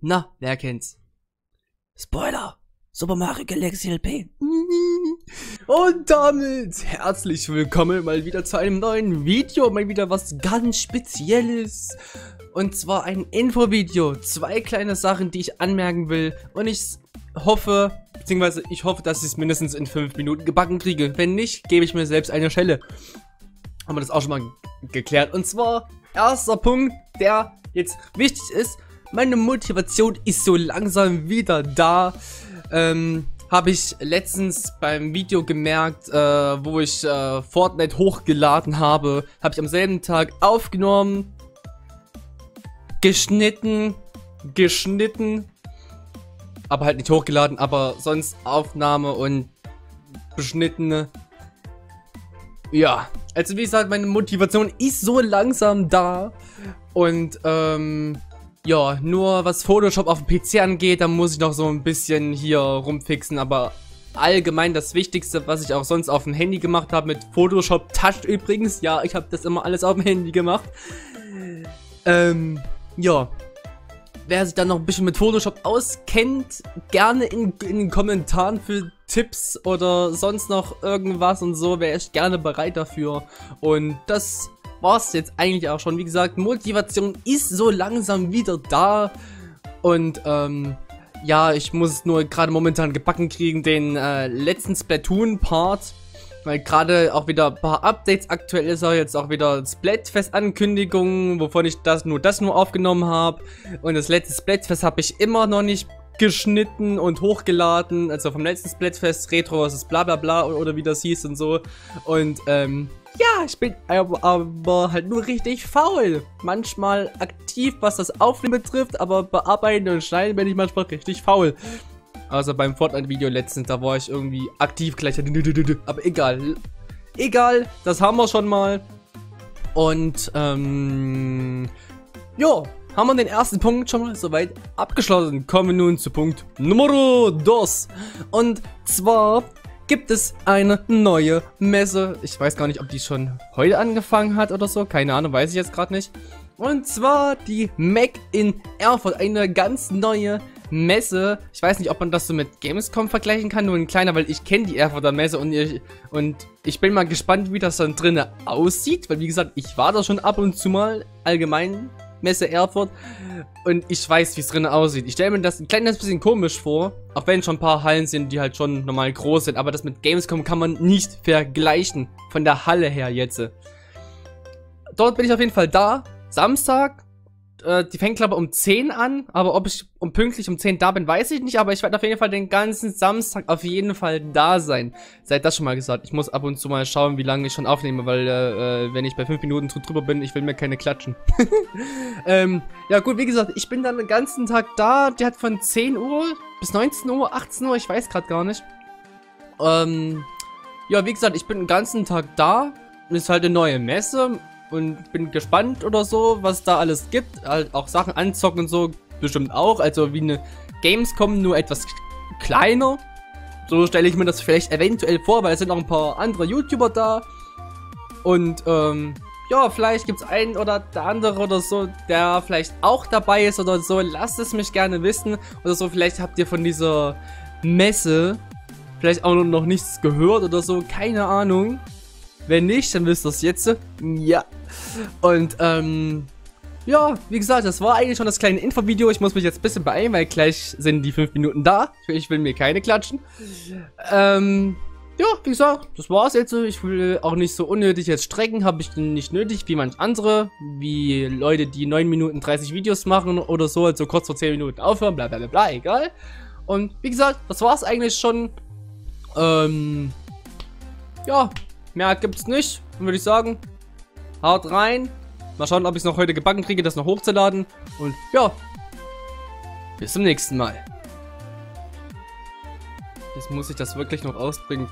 Na, wer kennt's? Spoiler! Super Mario Galaxy LP. Und damit herzlich willkommen mal wieder zu einem neuen Video. Mal wieder was ganz Spezielles. Und zwar ein Infovideo. Zwei kleine Sachen, die ich anmerken will. Und ich hoffe, beziehungsweise ich hoffe, dass ich es mindestens in 5 Minuten gebacken kriege. Wenn nicht, gebe ich mir selbst eine Schelle. Haben wir das auch schon mal geklärt. Und zwar, erster Punkt, der jetzt wichtig ist. Meine Motivation ist so langsam wieder da. Ähm, habe ich letztens beim Video gemerkt, äh, wo ich äh, Fortnite hochgeladen habe, habe ich am selben Tag aufgenommen, geschnitten, geschnitten, aber halt nicht hochgeladen, aber sonst Aufnahme und beschnittene. Ja, also wie gesagt, meine Motivation ist so langsam da und ähm, ja, nur was Photoshop auf dem PC angeht, da muss ich noch so ein bisschen hier rumfixen, aber allgemein das Wichtigste, was ich auch sonst auf dem Handy gemacht habe, mit Photoshop Touch übrigens, ja, ich habe das immer alles auf dem Handy gemacht. Ähm, ja. Wer sich dann noch ein bisschen mit Photoshop auskennt, gerne in, in den Kommentaren für Tipps oder sonst noch irgendwas und so, wäre ich gerne bereit dafür. Und das war es jetzt eigentlich auch schon. Wie gesagt, Motivation ist so langsam wieder da. Und ähm, ja, ich muss nur gerade momentan gebacken kriegen, den äh, letzten Splatoon-Part. Weil gerade auch wieder ein paar Updates aktuell ist auch jetzt auch wieder Splatfest-Ankündigungen, wovon ich das nur das nur aufgenommen habe. Und das letzte Splatfest habe ich immer noch nicht geschnitten und hochgeladen. Also vom letzten Splatfest Retro ist es bla bla bla oder wie das hieß und so. Und ähm, ja, ich bin aber, aber, halt nur richtig faul. Manchmal aktiv, was das Aufnehmen betrifft, aber bearbeiten und schneiden bin ich manchmal richtig faul. Also beim Fortnite-Video letztens, da war ich irgendwie aktiv gleich. Aber egal. Egal, das haben wir schon mal. Und, ähm, ja, haben wir den ersten Punkt schon mal soweit abgeschlossen. Kommen wir nun zu Punkt Nummer 2. Und zwar gibt es eine neue Messe. Ich weiß gar nicht, ob die schon heute angefangen hat oder so. Keine Ahnung, weiß ich jetzt gerade nicht. Und zwar die Mac in Erfurt. Eine ganz neue Messe. Ich weiß nicht, ob man das so mit Gamescom vergleichen kann, nur ein kleiner, weil ich kenne die Erfurter Messe und ich, und ich bin mal gespannt, wie das dann drinnen aussieht, weil wie gesagt, ich war da schon ab und zu mal allgemein Messe Erfurt und ich weiß, wie es drin aussieht. Ich stelle mir das ein kleines bisschen komisch vor, auch wenn schon ein paar Hallen sind, die halt schon normal groß sind, aber das mit Gamescom kann man nicht vergleichen, von der Halle her jetzt. Dort bin ich auf jeden Fall da, Samstag, äh, die fängt glaube ich um 10 an, aber ob ich um pünktlich um 10 da bin, weiß ich nicht, aber ich werde auf jeden Fall den ganzen Samstag auf jeden Fall da sein. Seid das schon mal gesagt. Ich muss ab und zu mal schauen, wie lange ich schon aufnehme, weil äh, äh wenn ich bei 5 Minuten drüber bin, ich will mir keine klatschen. ähm, ja gut, wie gesagt, ich bin dann den ganzen Tag da. Die hat von 10 Uhr bis 19 Uhr, 18 Uhr, ich weiß gerade gar nicht. Ähm, ja, wie gesagt, ich bin den ganzen Tag da. Ist halt eine neue Messe und bin gespannt oder so, was da alles gibt. Halt auch Sachen anzocken und so bestimmt auch. Also wie eine Gamescom, nur etwas kleiner. So stelle ich mir das vielleicht eventuell vor, weil es sind noch ein paar andere YouTuber da. Und ähm, ja, vielleicht gibt es einen oder der andere oder so, der vielleicht auch dabei ist oder so. Lasst es mich gerne wissen. Oder so, vielleicht habt ihr von dieser Messe vielleicht auch noch nichts gehört oder so. Keine Ahnung. Wenn nicht, dann wisst ihr es jetzt. Ja. Und, ähm, ja, wie gesagt, das war eigentlich schon das kleine Infovideo. Ich muss mich jetzt ein bisschen beeilen, weil gleich sind die 5 Minuten da. Ich will mir keine klatschen. Ähm, ja, wie gesagt, das war's jetzt. Ich will auch nicht so unnötig jetzt strecken. Habe ich nicht nötig, wie manch andere. Wie Leute, die 9 Minuten 30 Videos machen oder so, also kurz vor 10 Minuten aufhören, bla bla bla bla, egal. Und wie gesagt, das war's eigentlich schon. Ähm, ja, mehr gibt's nicht, würde ich sagen. Haut rein. Mal schauen, ob ich es noch heute gebacken kriege, das noch hochzuladen. Und ja, bis zum nächsten Mal. Jetzt muss ich das wirklich noch ausbringen.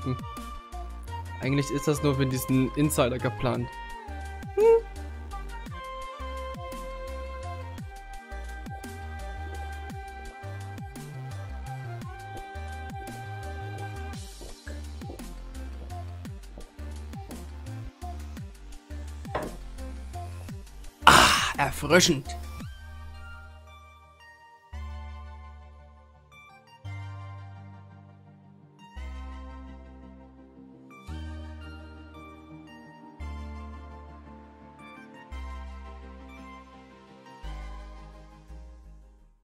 Eigentlich ist das nur für diesen Insider geplant. Erfrischend.